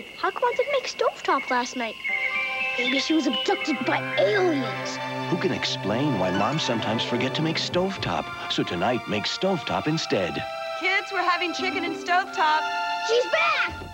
Hey, how come I didn't make stovetop last night? Maybe she was abducted by aliens. Who can explain why moms sometimes forget to make stovetop? So tonight, make stovetop instead. Kids, we're having chicken and stovetop. She's back!